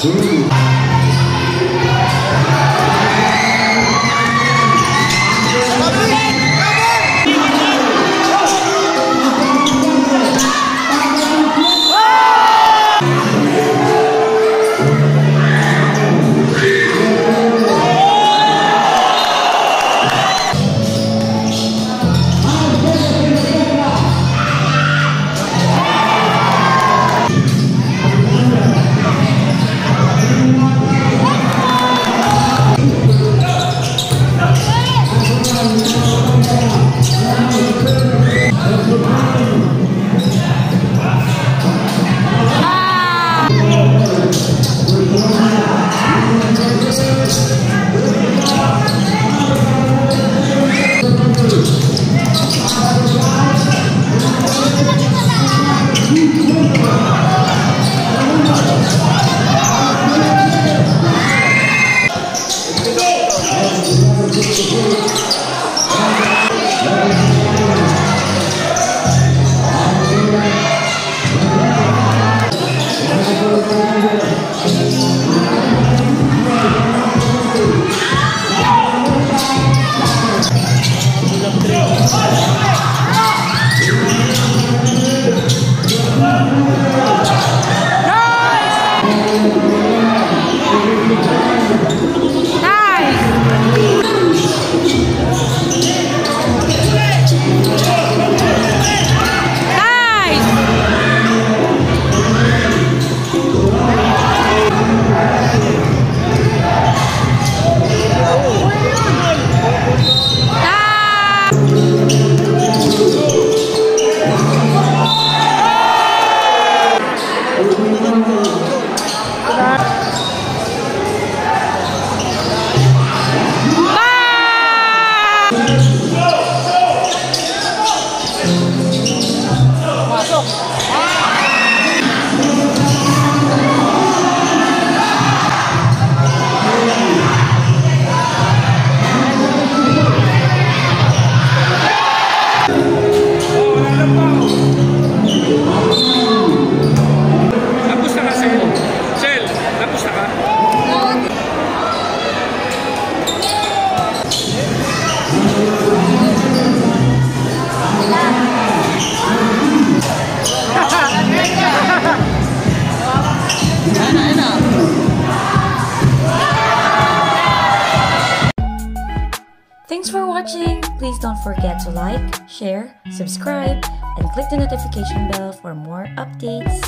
经历 Thank you. Thanks for watching! Please don't forget to like, share, subscribe, and click the notification bell for more updates.